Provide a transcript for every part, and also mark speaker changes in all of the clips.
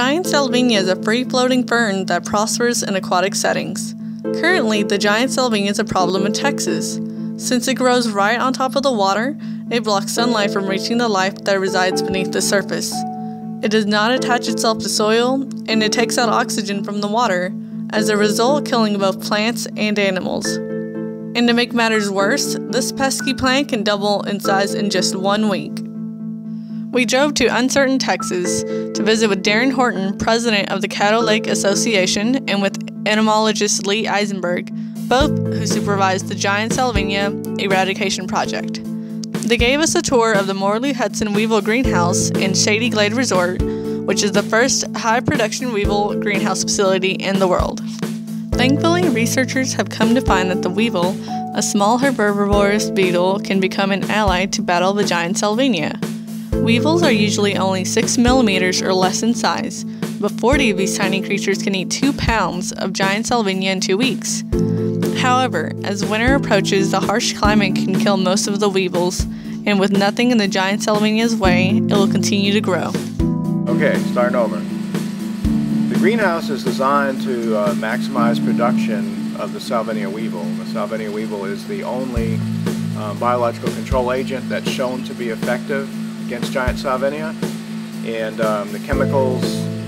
Speaker 1: Giant salvinia is a free floating fern that prospers in aquatic settings. Currently, the giant salvinia is a problem in Texas. Since it grows right on top of the water, it blocks sunlight from reaching the life that resides beneath the surface. It does not attach itself to soil, and it takes out oxygen from the water, as a result, killing both plants and animals. And to make matters worse, this pesky plant can double in size in just one week. We drove to Uncertain, Texas to visit with Darren Horton, president of the Caddo Lake Association, and with entomologist Lee Eisenberg, both who supervised the giant salvinia eradication project. They gave us a tour of the Morley Hudson Weevil Greenhouse in Shady Glade Resort, which is the first high production weevil greenhouse facility in the world. Thankfully, researchers have come to find that the weevil, a small herbivorous beetle, can become an ally to battle the giant salvinia. Weevils are usually only 6 millimeters or less in size, but 40 of these tiny creatures can eat 2 pounds of giant salvinia in 2 weeks. However, as winter approaches, the harsh climate can kill most of the weevils, and with nothing in the giant salvinia's way, it will continue to grow.
Speaker 2: Okay, starting over. The greenhouse is designed to uh, maximize production of the salvinia weevil. The salvinia weevil is the only um, biological control agent that's shown to be effective against giant salvinia and um, the chemicals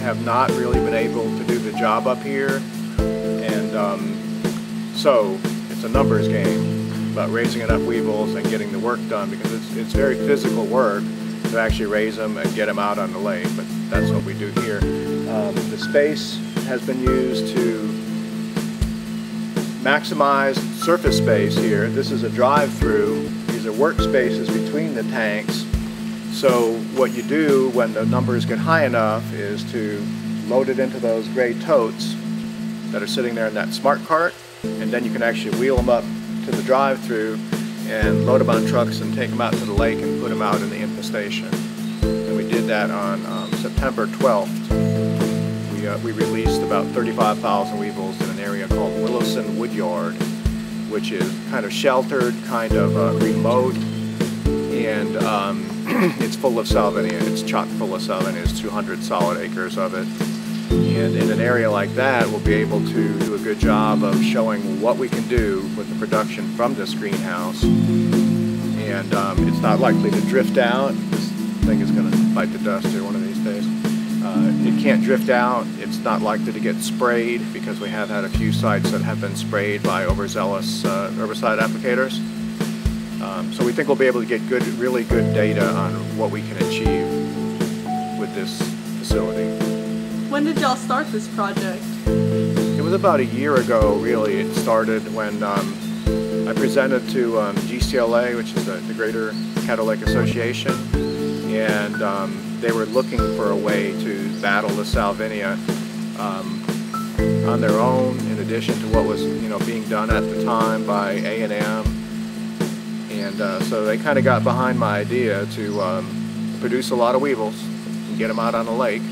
Speaker 2: have not really been able to do the job up here and um, so it's a numbers game about raising enough weevils and getting the work done because it's, it's very physical work to actually raise them and get them out on the lake but that's what we do here. Um, the space has been used to maximize surface space here. This is a drive-through. These are workspaces between the tanks so what you do when the numbers get high enough is to load it into those gray totes that are sitting there in that smart cart and then you can actually wheel them up to the drive-through and load them on trucks and take them out to the lake and put them out in the infestation. And we did that on um, September 12th. We, uh, we released about 35,000 weevils in an area called Willowson Woodyard, which is kind of sheltered, kind of uh, remote, and um, it's full of salvinia. It's chock full of salvinia. It's 200 solid acres of it. And in an area like that, we'll be able to do a good job of showing what we can do with the production from this greenhouse. And um, it's not likely to drift out. This thing is going to bite the dust here one of these days. Uh, it can't drift out. It's not likely to get sprayed because we have had a few sites that have been sprayed by overzealous uh, herbicide applicators. Um, so we think we'll be able to get good, really good data on what we can achieve with this facility.
Speaker 1: When did y'all start this project?
Speaker 2: It was about a year ago, really. It started when um, I presented to um, GCLA, which is the, the Greater Caddo Lake Association, and um, they were looking for a way to battle the salvinia um, on their own, in addition to what was, you know, being done at the time by A&M and uh, so they kind of got behind my idea to um, produce a lot of weevils and get them out on the lake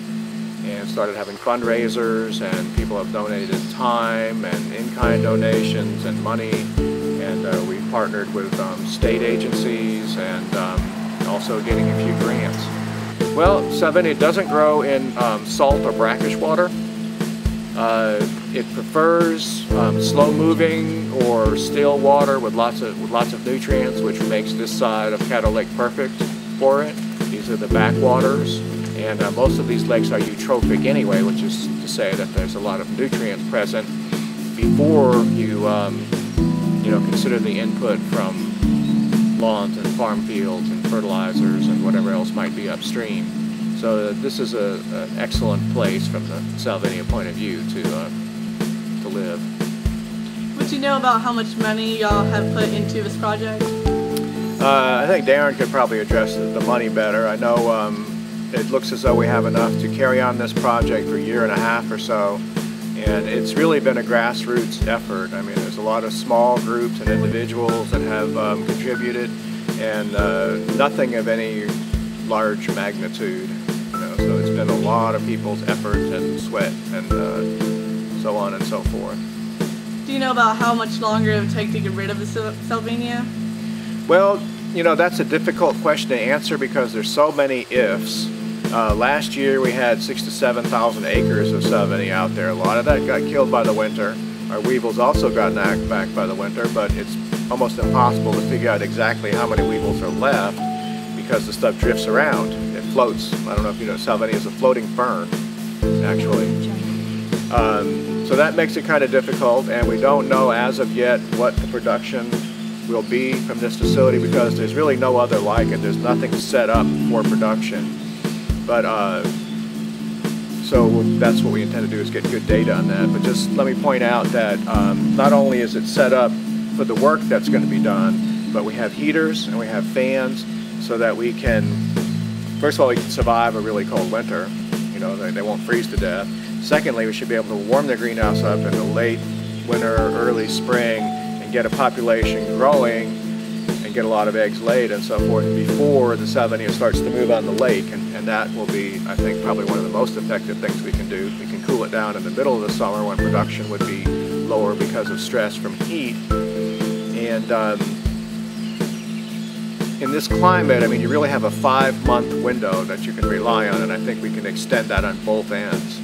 Speaker 2: and started having fundraisers and people have donated time and in-kind donations and money and uh, we partnered with um, state agencies and um, also getting a few grants. Well, salvinia doesn't grow in um, salt or brackish water. Uh, it prefers um, slow-moving or still water with lots of with lots of nutrients, which makes this side of Caddo Lake perfect for it. These are the backwaters, and uh, most of these lakes are eutrophic anyway, which is to say that there's a lot of nutrients present before you um, you know consider the input from lawns and farm fields and fertilizers and whatever else might be upstream. So uh, this is a, an excellent place from the Salvinia point of view to, uh, live.
Speaker 1: What do you know about how much money y'all have put into this project?
Speaker 2: Uh, I think Darren could probably address the money better. I know um, it looks as though we have enough to carry on this project for a year and a half or so. And it's really been a grassroots effort. I mean, there's a lot of small groups and individuals that have um, contributed and uh, nothing of any large magnitude so it's been a lot of people's effort and sweat and uh, so on and so forth.
Speaker 1: Do you know about how much longer it would take to get rid of the salvinia?
Speaker 2: Well, you know, that's a difficult question to answer because there's so many ifs. Uh, last year we had six to 7,000 acres of Salvinia out there. A lot of that got killed by the winter. Our weevils also got knocked back by the winter, but it's almost impossible to figure out exactly how many weevils are left because the stuff drifts around. It floats. I don't know if you know, Salvinia is a floating fern, actually. Um, so that makes it kind of difficult, and we don't know as of yet what the production will be from this facility because there's really no other like it. There's nothing set up for production. But uh, so that's what we intend to do is get good data on that. But just let me point out that um, not only is it set up for the work that's going to be done, but we have heaters and we have fans so that we can, first of all, we can survive a really cold winter. You know, they, they won't freeze to death. Secondly, we should be able to warm the greenhouse up in the late winter, early spring, and get a population growing and get a lot of eggs laid and so forth before the Salvinia starts to move on the lake. And, and that will be, I think, probably one of the most effective things we can do. We can cool it down in the middle of the summer when production would be lower because of stress from heat. And um, in this climate, I mean, you really have a five-month window that you can rely on, and I think we can extend that on both ends.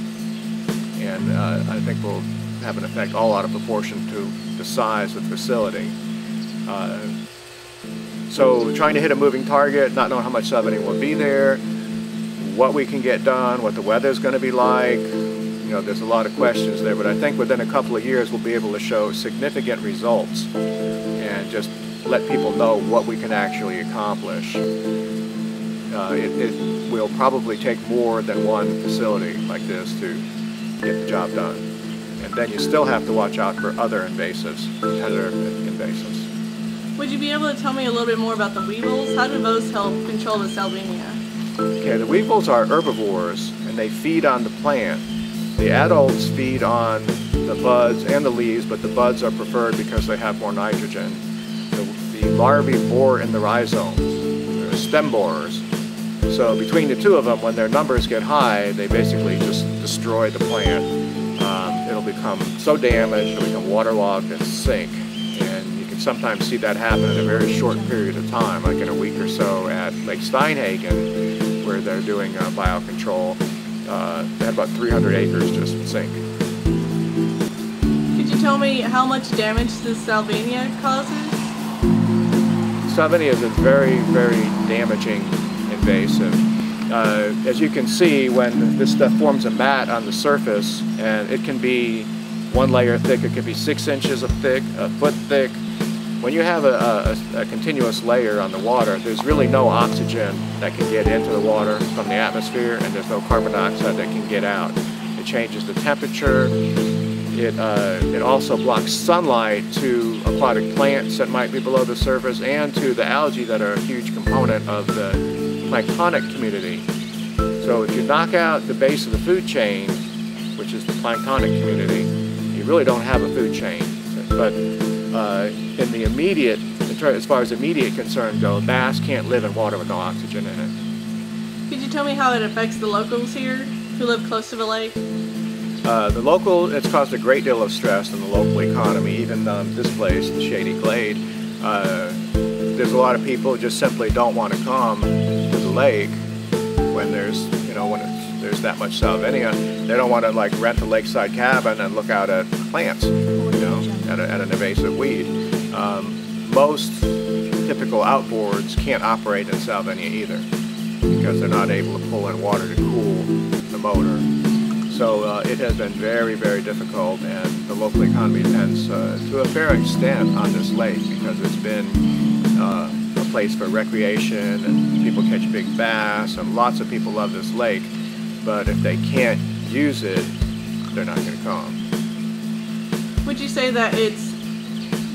Speaker 2: And uh, I think we'll have an effect all out of proportion to the size of the facility. Uh, so trying to hit a moving target, not knowing how much Salvinia will be there, what we can get done, what the weather is going to be like, you know, there's a lot of questions there, but I think within a couple of years we'll be able to show significant results and just let people know what we can actually accomplish. Uh, it, it will probably take more than one facility like this to get the job done. And then you still have to watch out for other invasives, competitor invasives.
Speaker 1: Would you be able to tell me a little bit more about the weevils? How do those help control the salvinia?
Speaker 2: Okay, the weevils are herbivores and they feed on the plant. The adults feed on the buds and the leaves, but the buds are preferred because they have more nitrogen. The, the larvae bore in the rhizome, they're stem borers. So between the two of them, when their numbers get high, they basically just destroy the plant. Um, it'll become so damaged, it'll become waterlogged and sink. And you can sometimes see that happen in a very short period of time, like in a week or so at Lake Steinhagen, where they're doing uh, biocontrol. Uh, they had about 300 acres just sink.
Speaker 1: Could you tell me how much damage the salvinia causes?
Speaker 2: Salvinia is a very, very damaging invasive. Uh, as you can see, when this stuff forms a mat on the surface, and it can be one layer thick, it can be six inches thick, a foot thick. When you have a, a, a continuous layer on the water, there's really no oxygen that can get into the water from the atmosphere, and there's no carbon dioxide that can get out. It changes the temperature. It, uh, it also blocks sunlight to aquatic plants that might be below the surface and to the algae that are a huge component of the planktonic community. So if you knock out the base of the food chain, which is the planktonic community, you really don't have a food chain. But uh, in the immediate, as far as immediate concern go, bass can't live in water with no oxygen in it.
Speaker 1: Could you tell me how it affects the locals here who live close to the lake?
Speaker 2: Uh, the local, it's caused a great deal of stress in the local economy, even um, this place, the Shady Glade. Uh, there's a lot of people who just simply don't want to come to the lake when there's, you know, when there's that much salvinia. They don't want to like rent a lakeside cabin and look out at plants, you know, at, a, at an invasive weed. Um, most typical outboards can't operate in salvinia either because they're not able to pull in water to cool the motor. So uh, it has been very, very difficult, and the local economy depends uh, to a fair extent on this lake because it's been uh, place for recreation and people catch big bass, and lots of people love this lake. But if they can't use it, they're not going to come.
Speaker 1: Would you say that it's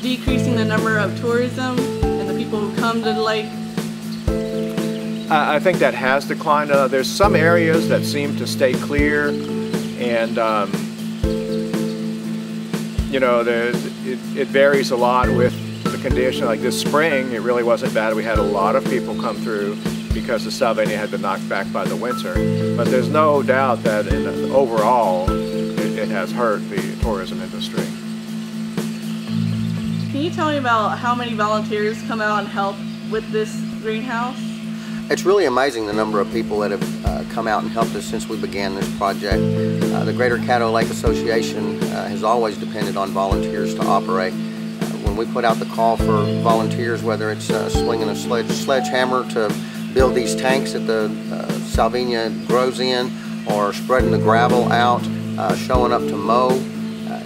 Speaker 1: decreasing the number of tourism and the people who come to the lake?
Speaker 2: I think that has declined. Uh, there's some areas that seem to stay clear and um, you know it, it, varies a lot with condition like this spring it really wasn't bad we had a lot of people come through because the salvinia had been knocked back by the winter but there's no doubt that in, overall it, it has hurt the tourism industry
Speaker 1: can you tell me about how many volunteers come out and help with this greenhouse
Speaker 3: it's really amazing the number of people that have uh, come out and helped us since we began this project. Uh, the Greater Caddo Lake Association uh, has always depended on volunteers to operate. Uh, we put out the call for volunteers, whether it's uh, swinging a sledge, sledgehammer to build these tanks that the uh, Salvinia grows in, or spreading the gravel out, showing up to mow,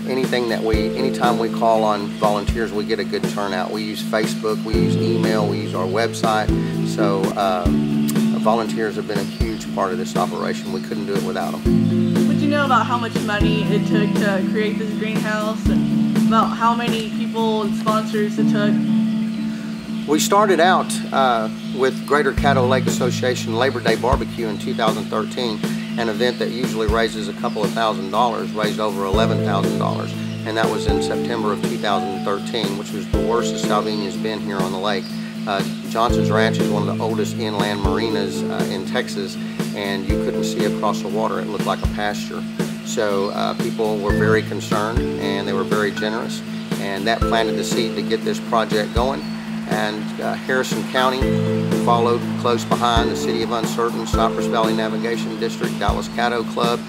Speaker 3: anything that we, anytime we call on volunteers, we get a good turnout. We use Facebook, we use email, we use our website. So um, volunteers have been a huge part of this operation. We couldn't do it without them.
Speaker 1: Would you know about how much money it took to create this greenhouse about how many people and sponsors it took?
Speaker 3: We started out uh, with Greater Caddo Lake Association Labor Day Barbecue in 2013 an event that usually raises a couple of thousand dollars raised over $11,000 and that was in September of 2013 which was the worst the Salvinia's been here on the lake. Uh, Johnson's Ranch is one of the oldest inland marinas uh, in Texas and you couldn't see across the water. It looked like a pasture. So uh, people were very concerned and they were very generous and that planted the seed to get this project going and uh, Harrison County followed close behind, the City of Uncertain, Cypress Valley Navigation District, Dallas Caddo Club.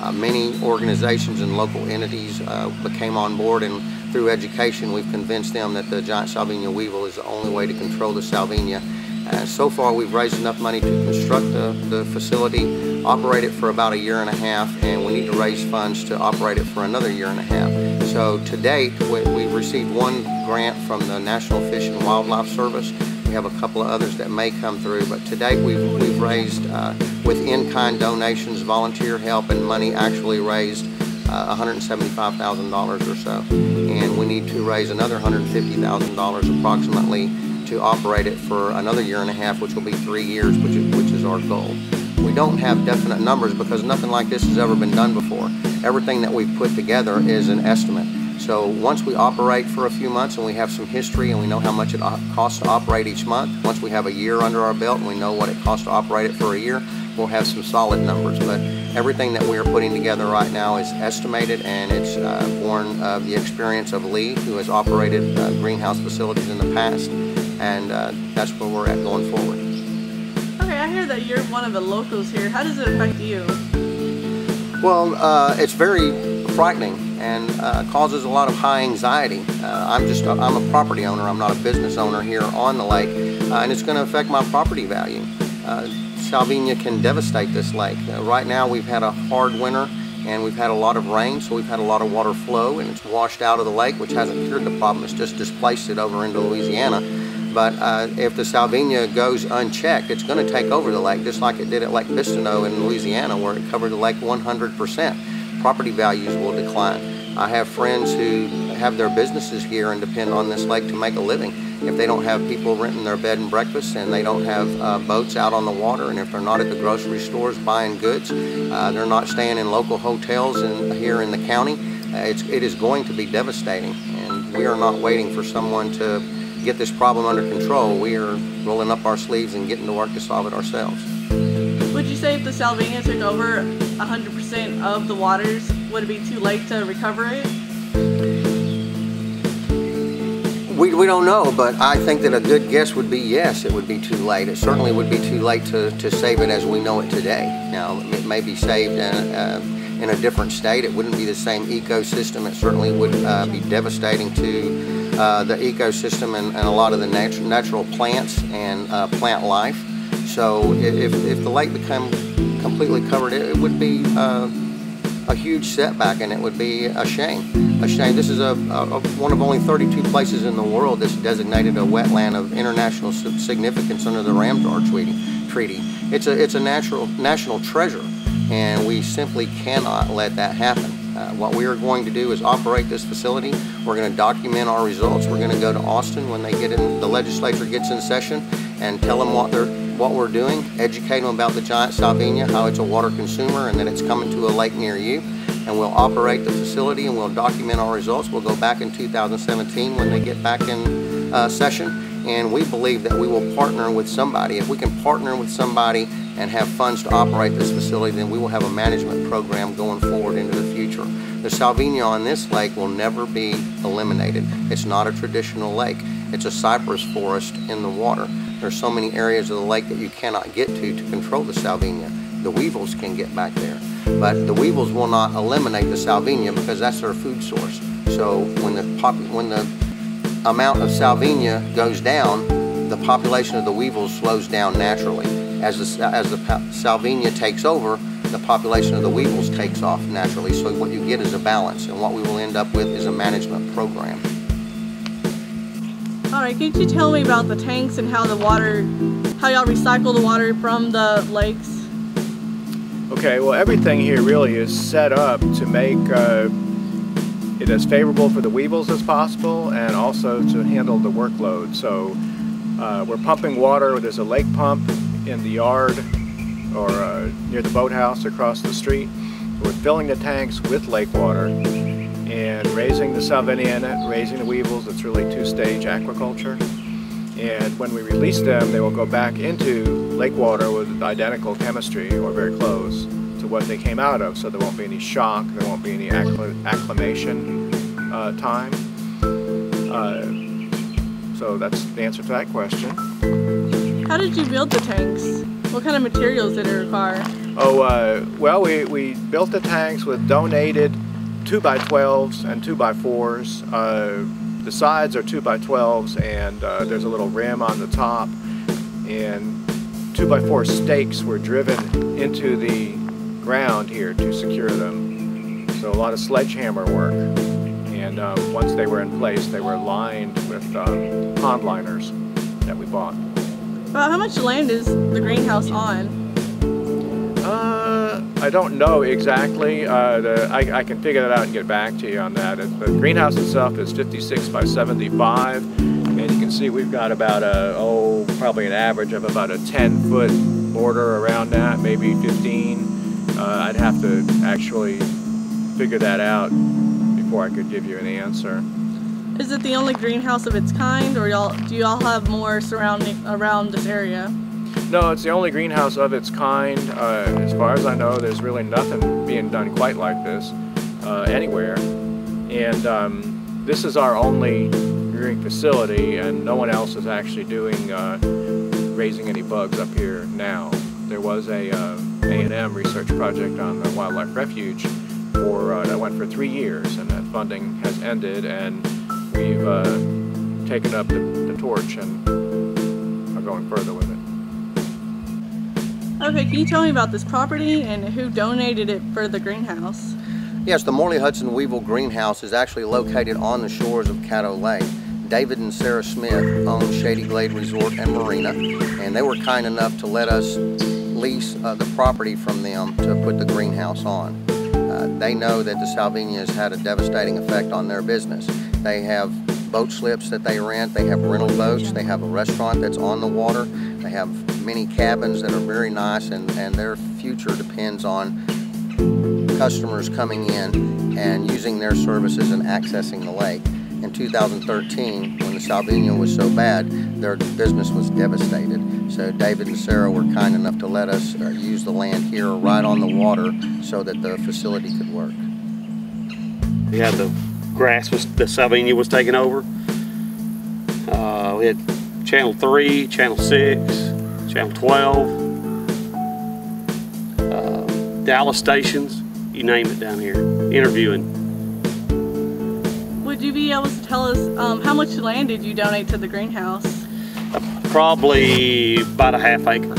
Speaker 3: Uh, many organizations and local entities uh, became on board and through education we've convinced them that the giant Salvinia weevil is the only way to control the Salvinia. And so far we've raised enough money to construct the, the facility, operate it for about a year and a half, and we need to raise funds to operate it for another year and a half. So to date, we've received one grant from the National Fish and Wildlife Service. We have a couple of others that may come through, but to date we've, we've raised, uh, with in-kind donations, volunteer help, and money actually raised uh, $175,000 or so. And we need to raise another $150,000 approximately to operate it for another year and a half, which will be three years, which is, which is our goal. We don't have definite numbers because nothing like this has ever been done before. Everything that we've put together is an estimate. So once we operate for a few months and we have some history and we know how much it costs to operate each month, once we have a year under our belt and we know what it costs to operate it for a year, we'll have some solid numbers. But everything that we are putting together right now is estimated and it's uh, born of the experience of Lee, who has operated uh, greenhouse facilities in the past, and uh, that's where we're at going forward.
Speaker 1: Okay, I hear that you're one of the locals here. How does it affect you?
Speaker 3: Well, uh, it's very frightening and uh, causes a lot of high anxiety. Uh, I'm just, I'm a property owner, I'm not a business owner here on the lake, uh, and it's going to affect my property value. Uh, Salvinia can devastate this lake. Right now we've had a hard winter and we've had a lot of rain, so we've had a lot of water flow and it's washed out of the lake, which hasn't cured the problem, it's just displaced it over into Louisiana. But uh, if the Salvinia goes unchecked, it's going to take over the lake, just like it did at Lake Bistineau in Louisiana, where it covered the lake 100%. Property values will decline. I have friends who have their businesses here and depend on this lake to make a living. If they don't have people renting their bed and breakfast and they don't have uh, boats out on the water and if they're not at the grocery stores buying goods, uh, they're not staying in local hotels in, here in the county, uh, it's, it is going to be devastating. And we are not waiting for someone to get this problem under control. We are rolling up our sleeves and getting to work to solve it ourselves.
Speaker 1: Would you say if the Salvinia took over 100% of the waters, would it be too late to recover it?
Speaker 3: We, we don't know, but I think that a good guess would be yes, it would be too late. It certainly would be too late to, to save it as we know it today. Now, it may be saved in, uh, in a different state. It wouldn't be the same ecosystem. It certainly would uh, be devastating to uh, the ecosystem and, and, a lot of the nat natural plants and uh, plant life. So if, if the lake became completely covered, it, it would be uh, a huge setback and it would be a shame. A shame. This is a, a, one of only 32 places in the world that's designated a wetland of international significance under the Ramsar Treaty. Treaty. It's a, it's a natural, national treasure and we simply cannot let that happen. Uh, what we are going to do is operate this facility. We're going to document our results. We're going to go to Austin when they get in, the legislature gets in session and tell them what they're what we're doing, educate them about the giant salvinia, how it's a water consumer and that it's coming to a lake near you. And we'll operate the facility and we'll document our results. We'll go back in 2017 when they get back in uh, session. And we believe that we will partner with somebody. If we can partner with somebody and have funds to operate this facility, then we will have a management program going forward into the future. The salvinia on this lake will never be eliminated. It's not a traditional lake. It's a cypress forest in the water. There's so many areas of the lake that you cannot get to to control the salvinia. the weevils can get back there. But the weevils will not eliminate the salvinia because that's their food source. So when the pop, when the amount of salvinia goes down, the population of the weevils slows down naturally. As the, as the salvinia takes over, the population of the weevils takes off naturally. So what you get is a balance, and what we will end up with is a management program.
Speaker 1: All right, could you tell me about the tanks and how the water, how y'all recycle the water from the lakes?
Speaker 2: Okay, well everything here really is set up to make uh, it as favorable for the weevils as possible and also to handle the workload. So uh, we're pumping water, there's a lake pump in the yard or uh, near the boathouse across the street. We're filling the tanks with lake water and raising the salvinia in it, raising the weevils. It's really two-stage aquaculture. And when we release them, they will go back into lake water with identical chemistry or very close to what they came out of. So there won't be any shock, there won't be any acclimation uh, time. Uh, so that's the answer to that question.
Speaker 1: How did you build the tanks? What kind of materials did it require?
Speaker 2: Oh, uh, well, we, we built the tanks with donated 2x12s and 2x4s. Uh, the sides are 2x12s and uh, there's a little rim on the top. And 2x4 stakes were driven into the ground here to secure them. So a lot of sledgehammer work. And um, once they were in place, they were lined with um, pond liners that we bought.
Speaker 1: About how much land is the greenhouse on?
Speaker 2: Uh, I don't know exactly. Uh, the, I, I, can figure that out and get back to you on that. It, the greenhouse itself is 56 by 75, and you can see we've got about a, oh, probably an average of about a 10 foot border around that, maybe 15. Uh, I'd have to actually figure that out before I could give you an answer.
Speaker 1: Is it the only greenhouse of its kind, or y'all do y'all have more surrounding around this area?
Speaker 2: No, it's the only greenhouse of its kind. Uh, as far as I know, there's really nothing being done quite like this uh, anywhere. And um, this is our only rearing facility, and no one else is actually doing uh, raising any bugs up here now. There was a A&M uh, research project on the wildlife refuge for uh, that went for three years, and that funding has ended, and we've uh, taken up the, the, torch and are going further with it.
Speaker 1: Okay, can you tell me about this property and who donated it for the greenhouse?
Speaker 3: Yes, the Morley Hudson Weevil Greenhouse is actually located on the shores of Caddo Lake. David and Sarah Smith own Shady Glade Resort and Marina, and they were kind enough to let us lease uh, the property from them to put the greenhouse on. Uh, they know that the salvinia has had a devastating effect on their business. They have boat slips that they rent. They have rental boats. They have a restaurant that's on the water. They have many cabins that are very nice and, and their future depends on customers coming in and using their services and accessing the lake. In 2013, when the salvinia was so bad, their business was devastated. So David and Sarah were kind enough to let us uh, use the land here right on the water so that the facility could work.
Speaker 4: Yeah, the grass was the Salvinia was taking over. Uh, we had channel 3, channel 6, channel 12, uh, Dallas stations, you name it down here, interviewing.
Speaker 1: Would you be able to tell us um, how much land did you donate to the greenhouse?
Speaker 4: Uh, probably about a half acre.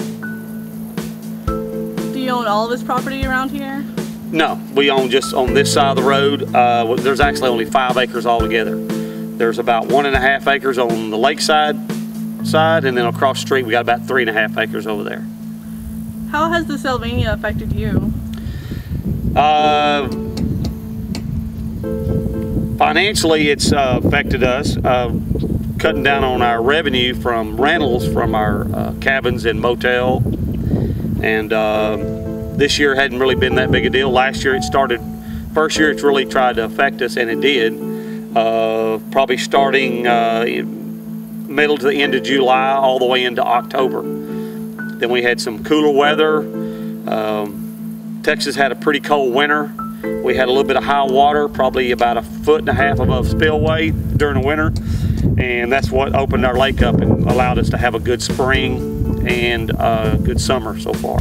Speaker 1: Do you own all this property around here?
Speaker 4: No, we own just on this side of the road. Uh, there's actually only five acres altogether. There's about one and a half acres on the lakeside side, and then across the street we got about three and a half acres over there.
Speaker 1: How has the Salvinia affected you?
Speaker 4: Uh, financially, it's uh, affected us, uh, cutting down on our revenue from rentals from our uh, cabins and motel, and uh, this year hadn't really been that big a deal. Last year it started, first year it's really tried to affect us, and it did. Uh, probably starting uh, middle to the end of July all the way into October. Then we had some cooler weather. Um, Texas had a pretty cold winter. We had a little bit of high water, probably about a foot and a half above spillway during the winter. And that's what opened our lake up and allowed us to have a good spring and a good summer so far.